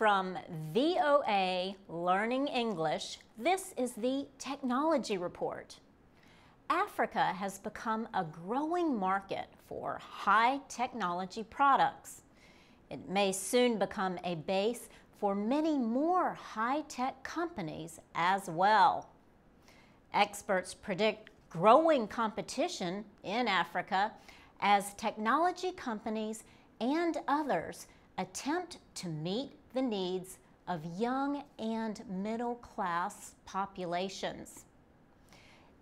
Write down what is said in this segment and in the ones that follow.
From VOA Learning English, this is the Technology Report. Africa has become a growing market for high technology products. It may soon become a base for many more high tech companies as well. Experts predict growing competition in Africa as technology companies and others attempt to meet the needs of young and middle class populations.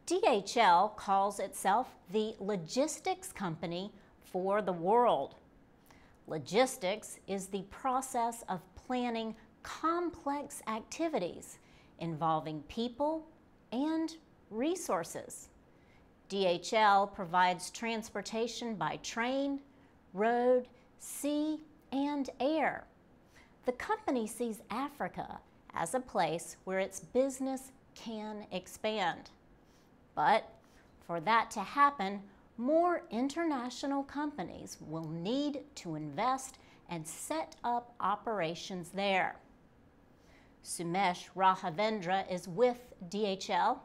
DHL calls itself the logistics company for the world. Logistics is the process of planning complex activities involving people and resources. DHL provides transportation by train, road, sea, and air. The company sees Africa as a place where its business can expand. But for that to happen, more international companies will need to invest and set up operations there. Sumesh Rahavendra is with DHL.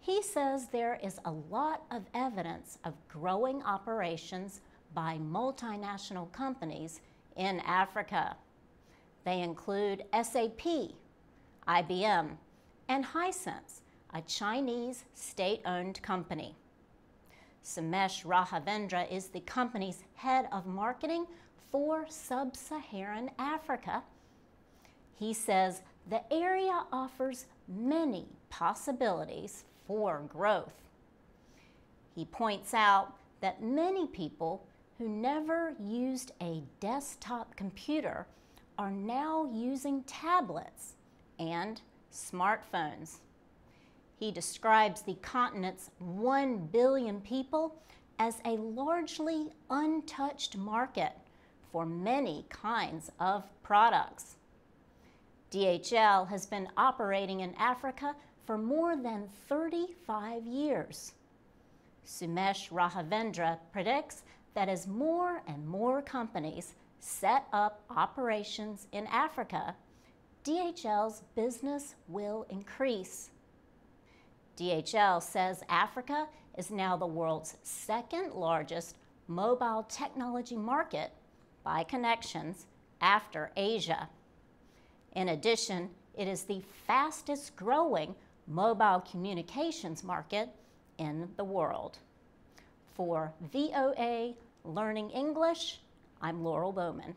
He says there is a lot of evidence of growing operations by multinational companies in Africa. They include SAP, IBM, and Hisense, a Chinese state-owned company. Sumesh Rahavendra is the company's head of marketing for sub-Saharan Africa. He says the area offers many possibilities for growth. He points out that many people who never used a desktop computer are now using tablets and smartphones. He describes the continent's 1 billion people as a largely untouched market for many kinds of products. DHL has been operating in Africa for more than 35 years. Sumesh Rahavendra predicts that as more and more companies set up operations in Africa, DHL's business will increase. DHL says Africa is now the world's second largest mobile technology market by connections after Asia. In addition, it is the fastest growing mobile communications market in the world. For VOA Learning English, I'm Laurel Bowman.